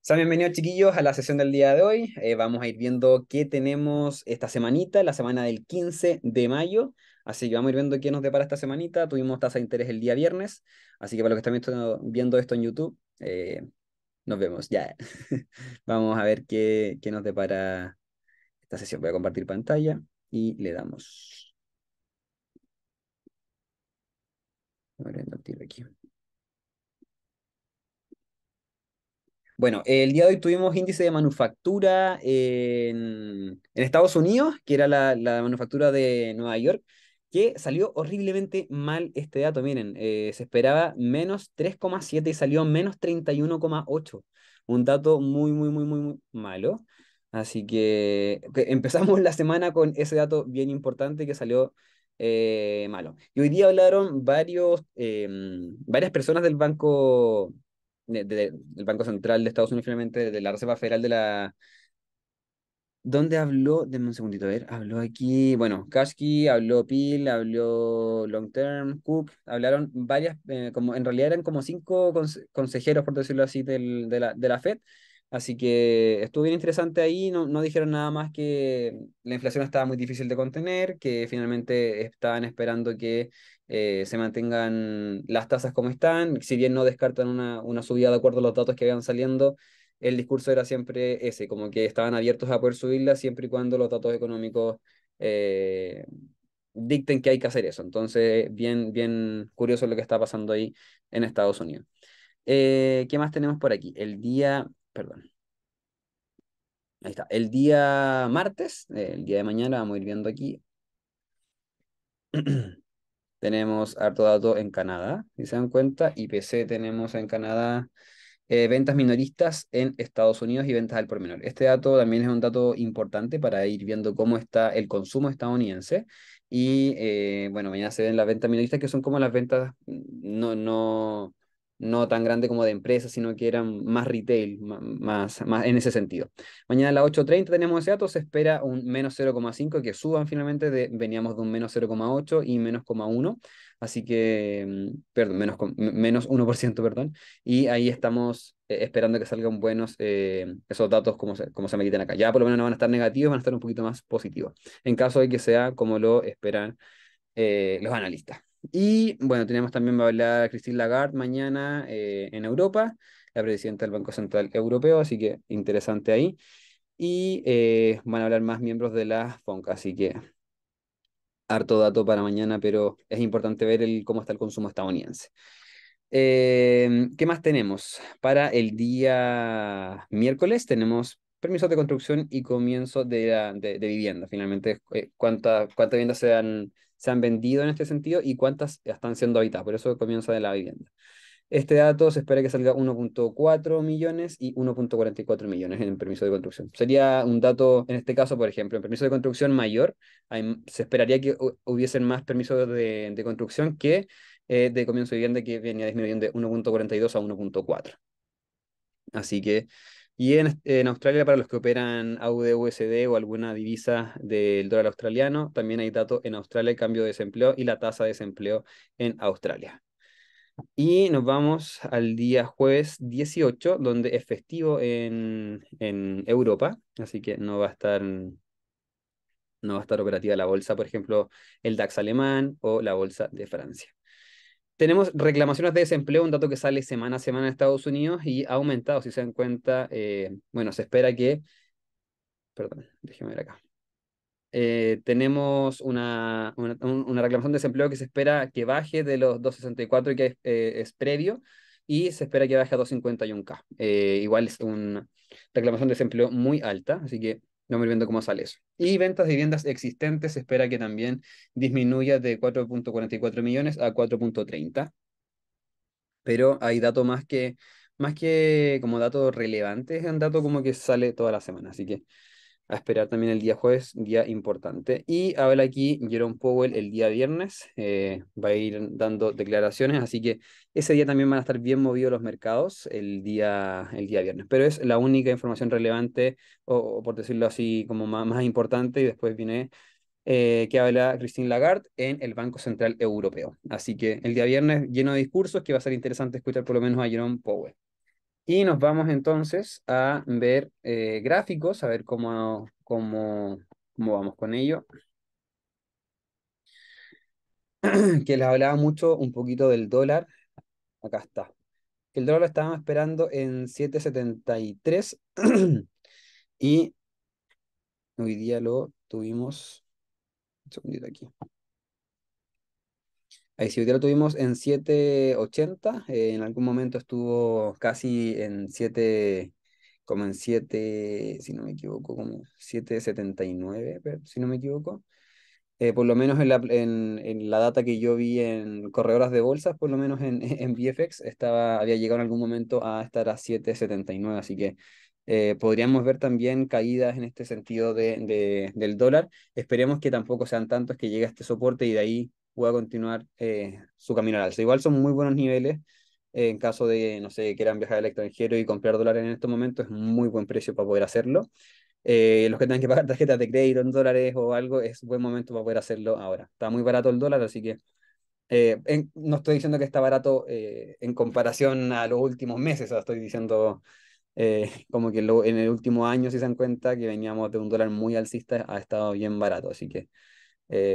Sean bienvenidos chiquillos a la sesión del día de hoy. Eh, vamos a ir viendo qué tenemos esta semanita, la semana del 15 de mayo. Así que vamos a ir viendo qué nos depara esta semanita. Tuvimos tasa de interés el día viernes. Así que para los que están viendo esto en YouTube, eh, nos vemos ya. vamos a ver qué, qué nos depara esta sesión. Voy a compartir pantalla y le damos. Abriendo el tiro aquí. Bueno, el día de hoy tuvimos índice de manufactura en, Estados Unidos, que era la, manufactura de Nueva York, que salió horriblemente mal este dato. Miren, eh, se esperaba menos 3,7 y salió menos 31,8. Un dato muy, muy, muy, muy, muy malo. Así que, empezamos la semana con ese dato bien importante que salió eh, malo. Y hoy día hablaron varios, em, varias personas del Banco del Banco Central de Estados Unidos, finalmente, de la Reserva Federal de la... ¿Dónde habló? Denme un segundito, a ver. Habló aquí, bueno, Kashki, habló Peel, habló Long Term, Cook, hablaron varias, eh, como en realidad eran como cinco consejeros, por decirlo así, del, de, la, de la FED, Así que estuvo bien interesante ahí, no, no dijeron nada más que la inflación estaba muy difícil de contener, que finalmente estaban esperando que eh, se mantengan las tasas como están, si bien no descartan una, una subida de acuerdo a los datos que vayan saliendo, el discurso era siempre ese, como que estaban abiertos a poder subirla siempre y cuando los datos económicos eh, dicten que hay que hacer eso. Entonces, bien, bien curioso lo que está pasando ahí en Estados Unidos. Eh, ¿Qué más tenemos por aquí? El día perdón. Ahí está. El día martes, el día de mañana, vamos a ir viendo aquí. tenemos harto dato en Canadá, si se dan cuenta. IPC tenemos en Canadá eh, ventas minoristas en Estados Unidos y ventas al por menor. Este dato también es un dato importante para ir viendo cómo está el consumo estadounidense. Y eh, bueno, mañana se ven las ventas minoristas que son como las ventas no, no, no tan grande como de empresa, sino que eran más retail, más, más en ese sentido. Mañana a las 8.30 tenemos ese dato, se espera un menos 0,5 que suban finalmente, de, veníamos de un menos 0,8 y menos 0,1, así que, mm, perdón, menos, menos 1%, perdón, y ahí estamos eh, esperando que salgan buenos eh, esos datos como se, como se me quiten acá. Ya por lo menos no van a estar negativos, van a estar un poquito más positivos, en caso de que sea como lo esperan eh, los analistas. Y bueno, tenemos también, va a hablar Christine Lagarde mañana eh, en Europa, la presidenta del Banco Central Europeo, así que interesante ahí. Y eh, van a hablar más miembros de la FONCA, así que harto dato para mañana, pero es importante ver el, cómo está el consumo estadounidense. Em, ¿Qué más tenemos? Para el día miércoles tenemos permisos de construcción y comienzo de, de, vivienda. Finalmente, eh, cuántas cuánta viviendas se han se han vendido en este sentido y cuántas están siendo habitadas. Por eso comienza de la vivienda. Este dato se espera que salga 1.4 millones y 1.44 millones en permiso de construcción. Sería un dato, en este caso, por ejemplo, en permiso de construcción mayor, se esperaría que hubiesen más permisos de, de construcción que eh, de comienzo de vivienda que venía disminuyendo de 1.42 a 1.4. Así que y en, Australia, para los que operan AUD, USD o alguna divisa del dólar australiano, también hay datos en Australia, el cambio de desempleo y la tasa de desempleo en Australia. Y nos vamos al día jueves 18, donde es festivo en, en Europa, así que no va a estar no va a estar operativa la bolsa, por ejemplo, el DAX alemán o la bolsa de Francia. Tenemos reclamaciones de desempleo, un dato que sale semana a semana en Estados Unidos y ha aumentado, si se dan cuenta, eh, bueno, se espera que, perdón, déjeme ver acá. Eh, tenemos una, una, reclamación de desempleo que se espera que baje de los 264 que es, eh, es previo y se espera que baje a 251K. igual es una reclamación de desempleo muy alta, así que Vamos a ir viendo cómo sale eso. Y ventas de viviendas existentes se espera que también disminuya de 4.44 millones a 4.30. Pero hay datos más que, más que como datos relevantes, es un dato como que sale toda la semana. Así que a esperar también el día jueves, día importante. Y habla aquí Jerome Powell el día viernes, eh, va a ir dando declaraciones, así que ese día también van a estar bien movidos los mercados el día, el día viernes. Pero es la única información relevante, o, por decirlo así, como más, importante, y después viene eh, que habla Christine Lagarde en el Banco Central Europeo. Así que el día viernes lleno de discursos que va a ser interesante escuchar por lo menos a Jerome Powell. Y nos vamos entonces a ver eh, gráficos, a ver cómo, cómo, cómo vamos con ello. que les hablaba mucho un poquito del dólar. Acá está. El dólar lo estábamos esperando en 7.73 y hoy día lo tuvimos. Un segundito aquí. Día lo tuvimos en 7.80. Eh, en algún momento estuvo casi en 7, como en 7, si no me equivoco, como 7.79, si no me equivoco. Eh, por lo menos en la, en, en la, data que yo vi en corredoras de bolsas, por lo menos en, en VFX, estaba, había llegado en algún momento a estar a 7.79, así que eh, podríamos ver también caídas en este sentido de, de, del dólar. Esperemos que tampoco sean tantos que llegue a este soporte y de ahí pueda continuar eh, su camino al alza. Igual son muy buenos niveles. en caso de, no sé, quieran viajar al extranjero y comprar dólares en estos momentos, es muy buen precio para poder hacerlo. Eh, los que tengan que pagar tarjetas de crédito en dólares o algo, es buen momento para poder hacerlo ahora. Está muy barato el dólar, así que eh, no estoy diciendo que está barato eh, en comparación a los últimos meses, estoy diciendo como que en el último año, si se dan cuenta, que veníamos de un dólar muy alcista, ha estado bien barato, así que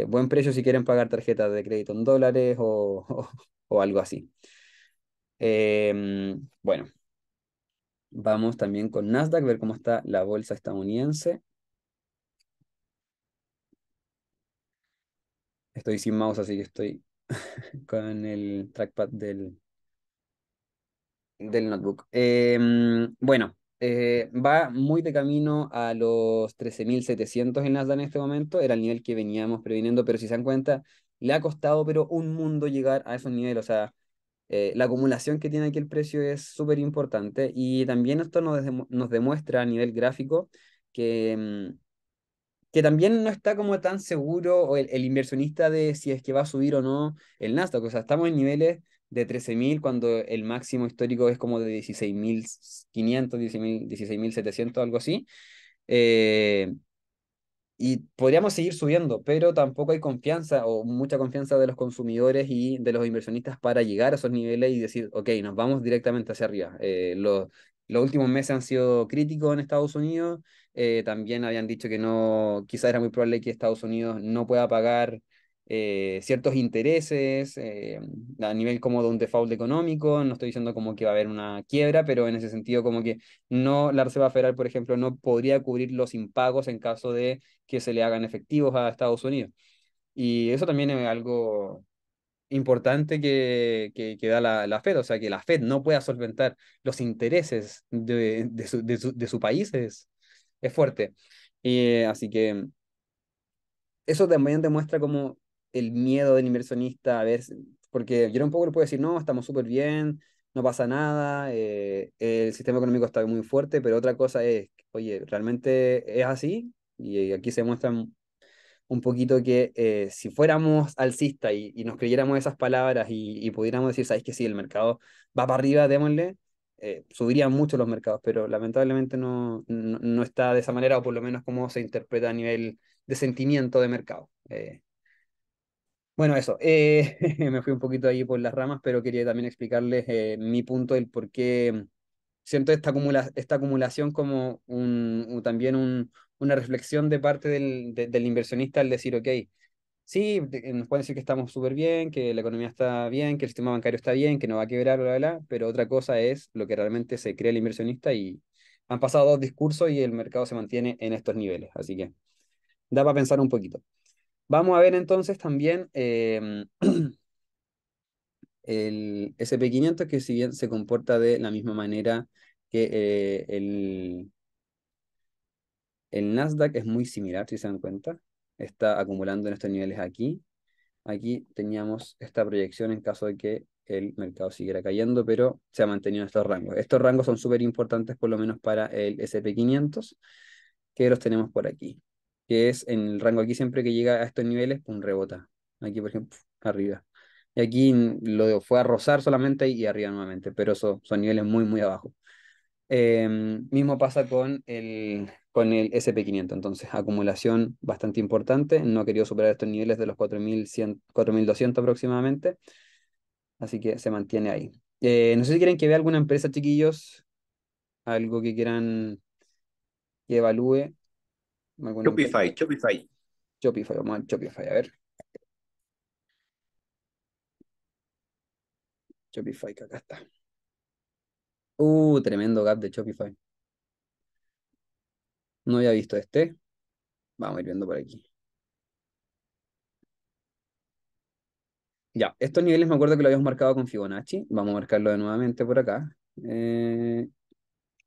buen precio si quieren pagar tarjetas de crédito en dólares o, o, o algo así. Em, bueno, Vamos también con Nasdaq, ver cómo está la bolsa estadounidense. Estoy sin mouse, así que estoy con el trackpad del, del notebook. Em, bueno, eh, va muy de camino a los 13.700 en Nasdaq en este momento. Era el nivel que veníamos previniendo, pero si se dan cuenta, le ha costado pero un mundo llegar a esos niveles. O sea, eh, la acumulación que tiene aquí el precio es súper importante y también esto nos, demuestra a nivel gráfico que, mm, que también no está como tan seguro el, el, inversionista de si es que va a subir o no el Nasdaq. O sea, estamos en niveles de 13.000 cuando el máximo histórico es como de 16.500, 16.700, algo así. Eh, y podríamos seguir subiendo, pero tampoco hay confianza o mucha confianza de los consumidores y de los inversionistas para llegar a esos niveles y decir, ok, nos vamos directamente hacia arriba. Eh, los, los últimos meses han sido críticos en Estados Unidos, eh, también habían dicho que no, quizás era muy probable que Estados Unidos no pueda pagar eh, ciertos intereses eh, a nivel como de un default económico, no estoy diciendo como que va a haber una quiebra, pero en ese sentido como que no, la Reserva Federal, por ejemplo, no podría cubrir los impagos en caso de que se le hagan efectivos a Estados Unidos. Y eso también es algo importante que, que, que da la, la, Fed, o sea, que la Fed no pueda solventar los intereses de, de, su, de, su, de su, país es, es fuerte. Y, así que eso también demuestra como el miedo del inversionista a ver, porque yo un poco le puedo decir, no, estamos súper bien, no pasa nada, eh, el sistema económico está muy fuerte, pero otra cosa es, oye, ¿realmente es así? Y aquí se muestra un poquito que eh, si fuéramos alcistas y, y, nos creyéramos esas palabras y, y, pudiéramos decir, sabéis que sí, el mercado va para arriba, démosle, eh, subirían mucho los mercados, pero lamentablemente no, no, no, está de esa manera, o por lo menos como se interpreta a nivel de sentimiento de mercado. Eh, bueno, eso, eh, me fui un poquito ahí por las ramas, pero quería también explicarles eh, mi punto del por qué siento esta, acumula esta acumulación como un, un también un, una reflexión de parte del, de, del inversionista al decir, ok, sí, nos pueden decir que estamos súper bien, que la economía está bien, que el sistema bancario está bien, que no va a quebrar, bla, bla, bla, pero otra cosa es lo que realmente se cree el inversionista y han pasado dos discursos y el mercado se mantiene en estos niveles, así que da para pensar un poquito. Vamos a ver entonces también eh, el SP500 que si bien se comporta de la misma manera que eh, el, el Nasdaq es muy similar, si se dan cuenta. Está acumulando en estos niveles aquí. Aquí teníamos esta proyección en caso de que el mercado siguiera cayendo, pero se ha mantenido en estos rangos. Estos rangos son súper importantes, por lo menos para el SP500, que los tenemos por aquí que es en el rango aquí siempre que llega a estos niveles, un rebota. Aquí, por ejemplo, arriba. Y aquí lo fue a rozar solamente y arriba nuevamente, pero eso son niveles muy, muy abajo. Eh, mismo pasa con el, con el SP500. Entonces, acumulación bastante importante. No ha querido superar estos niveles de los 4.100, 4.200 aproximadamente. Así que se mantiene ahí. Eh, no sé si quieren que vea alguna empresa, chiquillos. Algo que quieran que evalúe. Shopify, Shopify. Shopify, vamos a Shopify, a ver. Shopify, que acá está. Uh, tremendo gap de Shopify. No había visto este. Vamos a ir viendo por aquí. Ya, estos niveles me acuerdo que lo habíamos marcado con Fibonacci. Vamos a marcarlo de nuevamente por acá. Eh,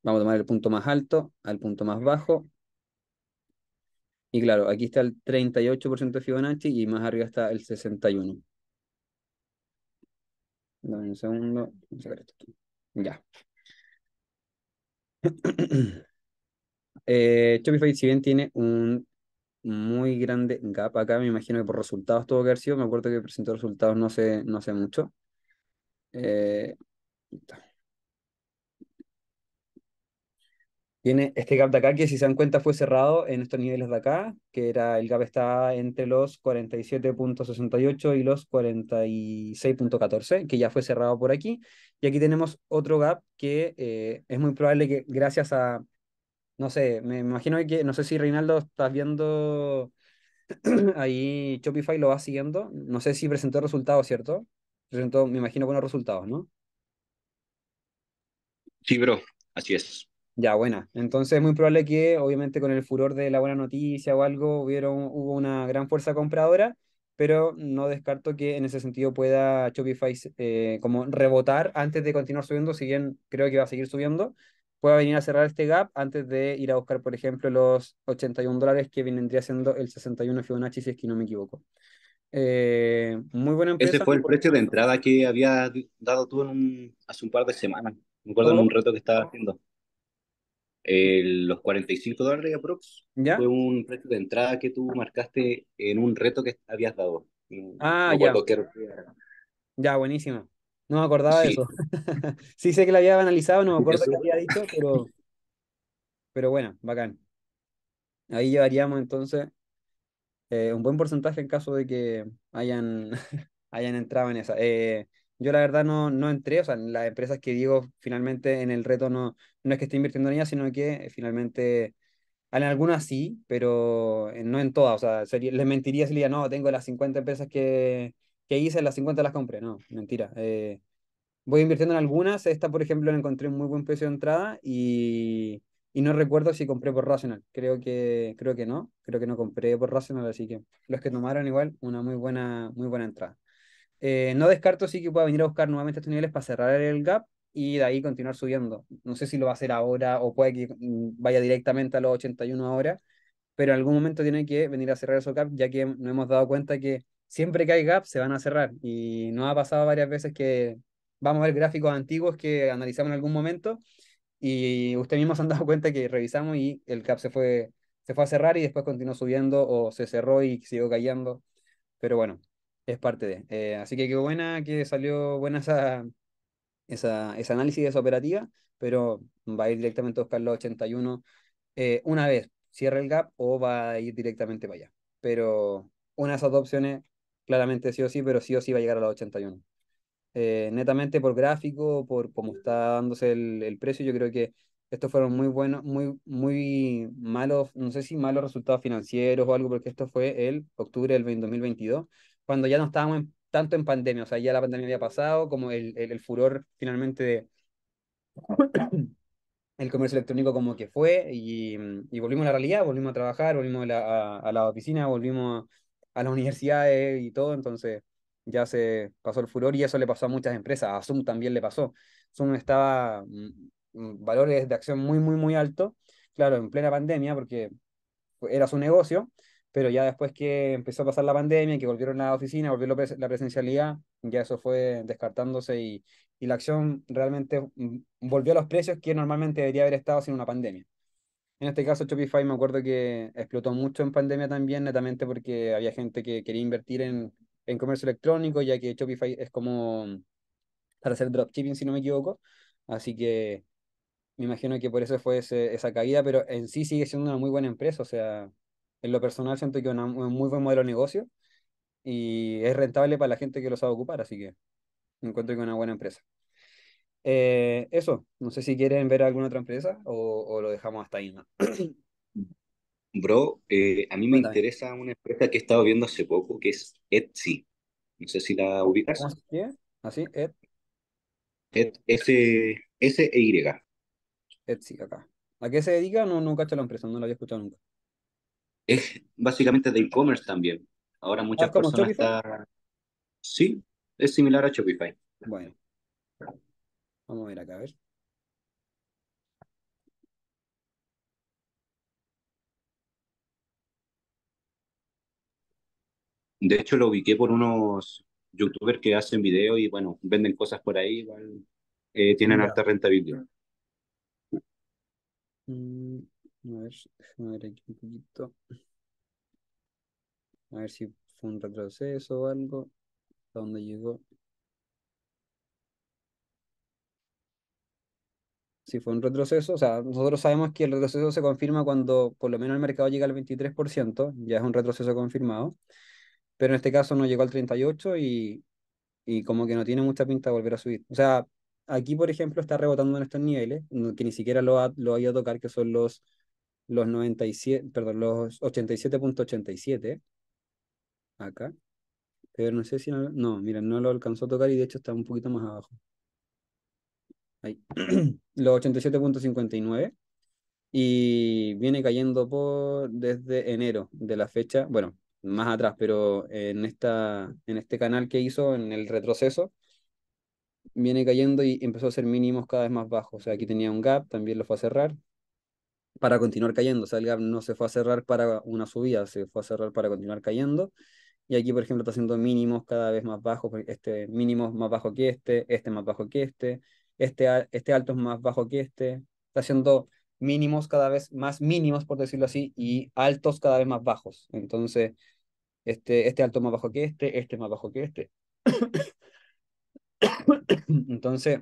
vamos a tomar el punto más alto al punto más bajo. Y claro, aquí está el 38% de Fibonacci y más arriba está el 61%. Dame un segundo. Ya. eh, Shopify, si bien tiene un muy grande gap acá, me imagino que por resultados tuvo que haber sido, me acuerdo que presentó resultados no sé, no sé mucho. Eh, tiene este gap de acá que si se dan cuenta fue cerrado en estos niveles de acá, que era el gap está entre los 47.68 y los 46.14, que ya fue cerrado por aquí. Y aquí tenemos otro gap que eh, es muy probable que gracias a no sé, me imagino que, no sé si Reinaldo estás viendo ahí Shopify lo va siguiendo. No sé si presentó resultados, ¿cierto? Presentó, me imagino, buenos resultados, ¿no? Sí, bro, así es. Ya, buena. Entonces es muy probable que, obviamente, con el furor de la buena noticia o algo, hubieron, hubo una gran fuerza compradora, pero no descarto que en ese sentido pueda Shopify eh, como rebotar antes de continuar subiendo, si bien creo que va a seguir subiendo, pueda venir a cerrar este gap antes de ir a buscar, por ejemplo, los 81 dólares que vendría siendo el 61 Fibonacci, si es que no me equivoco. Eh, muy buena empresa. Ese fue el precio de entrada que había dado tú en un, hace un par de semanas. Me acuerdo en un reto que estaba haciendo. Los 45 dólares aprox. ¿Ya? Fue un precio de entrada que tú marcaste en un reto que habías dado. Ah, ya. Que... Ya, buenísimo. No me acordaba de eso. sí sé que lo había analizado, no me acuerdo qué había dicho, pero, pero bueno, bacán. Ahí llevaríamos entonces eh, un buen porcentaje en caso de que hayan, hayan entrado en esa. Eh, yo la verdad no, no entré, o sea, las empresas que digo finalmente en el reto no, no es que esté invirtiendo en ellas, sino que eh, finalmente en algunas sí, pero no en todas. O sea, les mentiría si le diría, no, tengo las 50 empresas que, que hice, las 50 las compré. No, mentira. Eh, voy invirtiendo en algunas. Esta, por ejemplo, la encontré un muy buen precio de entrada y, y no recuerdo si compré por Rational. Creo que, creo que no. Creo que no compré por Rational, así que los que tomaron igual, una muy buena, muy buena entrada. Eh, no descarto sí que pueda venir a buscar nuevamente estos niveles para cerrar el gap y de ahí continuar subiendo. No sé si lo va a hacer ahora o puede que mm, vaya directamente a los 81 ahora, pero en algún momento tiene que venir a cerrar esos gap, ya que nos hemos dado cuenta que siempre que hay gaps se van a cerrar. Y nos ha pasado varias veces que vamos a ver gráficos antiguos que analizamos en algún momento y ustedes mismos se han dado cuenta que revisamos y el gap se fue, se fue a cerrar y después continuó subiendo o se cerró y siguió cayendo. Pero bueno, es parte de. Eh, así que qué buena que salió buena esa, esa, esa análisis de esa operativa, pero va a ir directamente a buscar los 81 eh, una vez cierra el gap o va a ir directamente para allá. Pero una de esas dos opciones claramente sí o sí, pero sí o sí va a llegar a los 81. Eh, netamente por gráfico, por cómo está dándose el, el, precio, yo creo que estos fueron muy buenos, muy, muy malos, no sé si malos resultados financieros o algo, porque esto fue el octubre del 2022, cuando ya no estábamos tanto en pandemia, o sea, ya la pandemia había pasado, como el, el, furor finalmente de el comercio electrónico como que fue, y, volvimos a la realidad, volvimos a trabajar, volvimos a la, a, a la oficina, volvimos a a las universidades y todo, entonces ya se pasó el furor y eso le pasó a muchas empresas, a Zoom también le pasó. Zoom estaba mm, valores de acción muy, muy, muy alto, claro, en plena pandemia, porque era su negocio, pero ya después que empezó a pasar la pandemia, que volvieron a la oficina, volvió la presencialidad, ya eso fue descartándose y, y la acción realmente mm, volvió a los precios que normalmente debería haber estado sin una pandemia. En este caso, Shopify me acuerdo que explotó mucho en pandemia también, netamente porque había gente que quería invertir en, en comercio electrónico, ya que Shopify es como para hacer dropshipping, si no me equivoco. Así que me imagino que por eso fue ese- esa caída, pero en sí sigue siendo una muy buena empresa, o sea, en lo personal siento que es un muy buen modelo de negocio y es rentable para la gente que lo sabe ocupar, así que encuentro que es una buena empresa. Eh, eso, no sé si quieren ver alguna otra empresa o, o lo dejamos hasta ahí, ¿no? Bro, eh, a mí me Cuéntame, interesa una empresa que he estado viendo hace poco, que es Etsy. No sé si la ¿cómo ubicas. ¿Así? Ed, S, S e Y. Etsy, acá. ¿A qué se dedica? No, nunca he hecho la empresa, no la había escuchado nunca. Es básicamente de e-commerce también. Ahora Ah, es muchas como personas están... Sí, es similar a Shopify. Bueno, vamos a ver acá, a ver. De hecho, lo ubiqué por unos youtubers que hacen videos y, bueno, venden cosas por ahí, igual eh, tienen harta rentabilidad. Mm, a ver, déjame ver aquí un poquito. A ver si fue un retroceso o algo. ¿A dónde llegó? Si fue un retroceso, o sea, nosotros sabemos que el retroceso se confirma cuando por lo menos el mercado llega al 23%, ya es un retroceso confirmado, pero en este caso no llegó al 38% y, y como que no tiene mucha pinta de volver a subir. O sea, aquí, por ejemplo, está rebotando en estos niveles, que ni siquiera lo ha, lo ha ido a tocar, que son los, los 97, perdón, los 87.87 acá. Pero no sé si no, no, mira, no lo alcanzó a tocar y de hecho está un poquito más abajo. Ahí. Los 87.59 y viene cayendo por desde enero de la fecha, bueno, más atrás, pero en esta en este canal que hizo en el retroceso viene cayendo y empezó a hacer mínimos cada vez más bajos. O sea, aquí tenía un gap, también lo fue a cerrar para continuar cayendo. O sea, el gap no se fue a cerrar para una subida, se fue a cerrar para continuar cayendo. Y aquí, por ejemplo, está haciendo mínimos cada vez más bajos, este mínimo más bajo que este, este más bajo que este, este, este alto es más bajo que este. Está haciendo mínimos cada vez más mínimos, por decirlo así, y altos cada vez más bajos. Entonces, este, este alto más bajo que este, este más bajo que este. Entonces,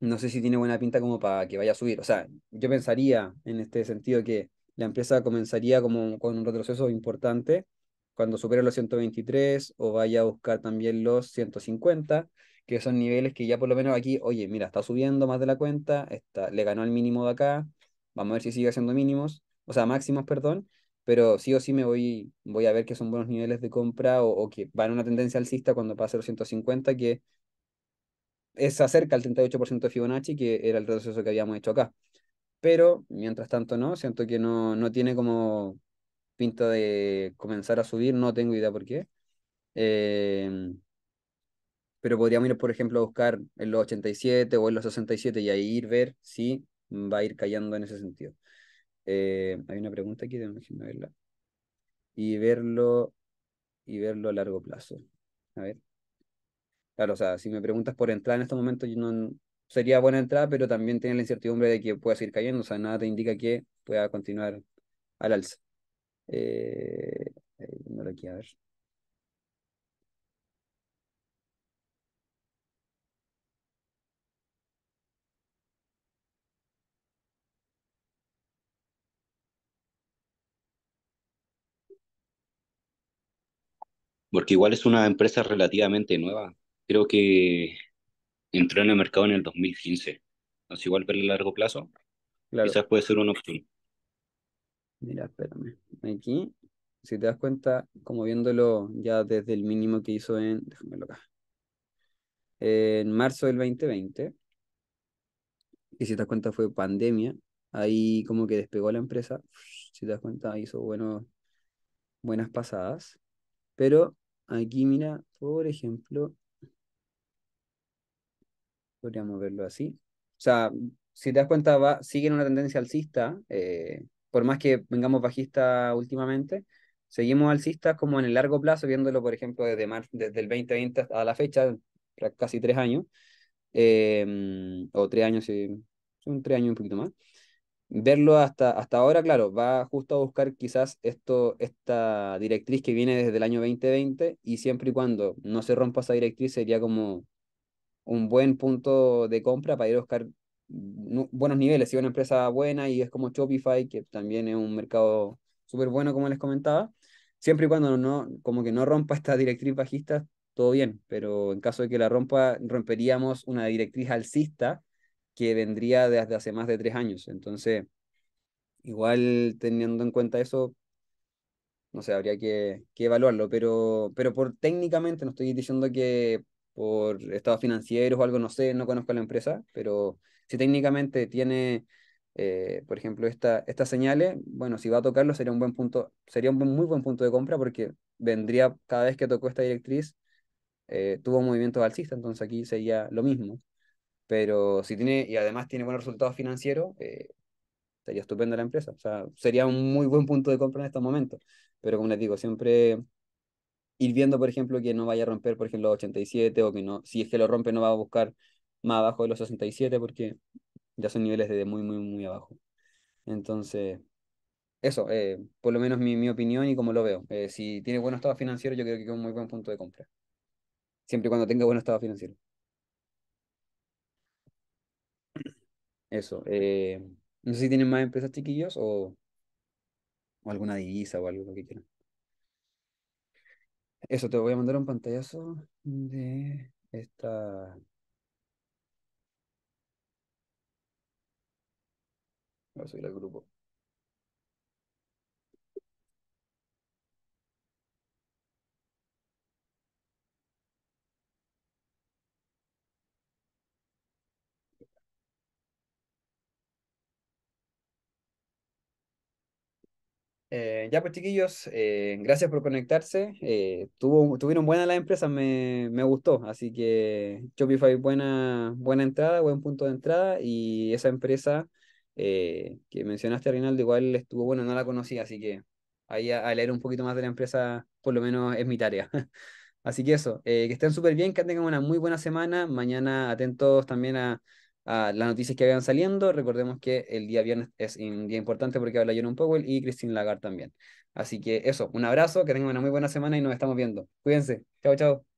no sé si tiene buena pinta como para que vaya a subir. O sea, yo pensaría en este sentido que la empresa comenzaría como con un retroceso importante cuando supere los 123 o vaya a buscar también los 150, que son niveles que ya por lo menos aquí, oye, mira, está subiendo más de la cuenta, está, le ganó el mínimo de acá, vamos a ver si sigue haciendo mínimos, o sea, máximos, perdón, pero sí o sí me voy, voy a ver que son buenos niveles de compra o, o que van a una tendencia alcista cuando pase los 150, que es acerca al 38% de Fibonacci, que era el retroceso que habíamos hecho acá. Pero, mientras tanto, no, siento que no, no tiene como pinta de comenzar a subir, no tengo idea por qué. Eh, pero podríamos ir, por ejemplo, a buscar en los 87 o en los 67 y ahí ir ver si va a ir cayendo en ese sentido. Eh, hay una pregunta aquí, déjame verla. Y verlo, y verlo a largo plazo. A ver. Claro, o sea, si me preguntas por entrar en estos momentos, yo no sería buena entrada, pero también tiene la incertidumbre de que pueda seguir cayendo, o sea, nada te indica que pueda continuar al alza. Viéndolo aquí, a ver. Porque igual es una empresa relativamente nueva. Creo que entró en el mercado en el 2015. Así igual verle a largo plazo, Claro, quizás puede ser una opción. mira, espérame. Aquí, si te das cuenta, como viéndolo ya desde el mínimo que hizo en, déjamelo acá, en marzo del 2020, y si te das cuenta fue pandemia, ahí como que despegó la empresa, si te das cuenta hizo buenos, buenas pasadas, pero aquí mira, por ejemplo, podríamos verlo así. O sea, si te das cuenta, va, sigue en una tendencia alcista, eh, por más que vengamos bajista últimamente, seguimos alcistas como en el largo plazo, viéndolo, por ejemplo, desde, mar- desde el 2020 hasta la fecha, casi tres años, eh, o tres años, sí, son tres años un poquito más. Verlo hasta, hasta ahora, claro, va justo a buscar quizás esto, esta directriz que viene desde el año 2020 y siempre y cuando no se rompa esa directriz sería como un buen punto de compra para ir a buscar buenos niveles. Si una empresa buena y es como Shopify, que también es un mercado súper bueno, como les comentaba, siempre y cuando no, como que no rompa esta directriz bajista, todo bien, pero en caso de que la rompa, romperíamos una directriz alcista que vendría desde hace más de tres años. Entonces, igual teniendo en cuenta eso, no sé, habría que, que evaluarlo, pero, pero por técnicamente, no estoy diciendo que por estados financieros o algo, no sé, no conozco la empresa, pero si técnicamente tiene, eh, por ejemplo, esta, estas señales, bueno, si va a tocarlo sería un buen punto, sería un muy buen punto de compra porque vendría cada vez que tocó esta directriz, eh, tuvo movimientos alcistas, entonces aquí sería lo mismo. Pero si tiene, y además tiene buenos resultados financieros, eh, sería estupenda la empresa. O sea, sería un muy buen punto de compra en estos momentos. Pero como les digo, siempre ir viendo, por ejemplo, que no vaya a romper, por ejemplo, los 87 o que no, si es que lo rompe, no va a buscar más abajo de los 67 porque ya son niveles de muy, muy, muy abajo. Entonces, eso, eh, por lo menos mi, mi, opinión y como lo veo. Eh, si tiene buen estado financiero, yo creo que es un muy buen punto de compra. Siempre y cuando tenga buen estado financiero. Eso. Eh, no sé si tienen más empresas chiquillos o, o alguna divisa o algo lo que quieran. Eso, te voy a mandar un pantallazo de esta Voy a subir al grupo. Eh, ya pues chiquillos, eh, gracias por conectarse. Eh, tuvo, tuvieron buenas las empresas, me, me, gustó. Así que Shopify, buena, buena entrada, buen punto de entrada. Y esa empresa que mencionaste, Rinaldo, igual estuvo bueno, no la conocía. Así que ahí a, a, leer un poquito más de la empresa, por lo menos es mi tarea. así que eso, que estén súper bien, que tengan una muy buena semana. Mañana atentos también a a las noticias que vayan saliendo. Recordemos que el día viernes es un día importante porque habla Jerome Powell y Christine Lagarde también. Así que eso, un abrazo, que tengan una muy buena semana y nos estamos viendo. Cuídense. Chao, chao.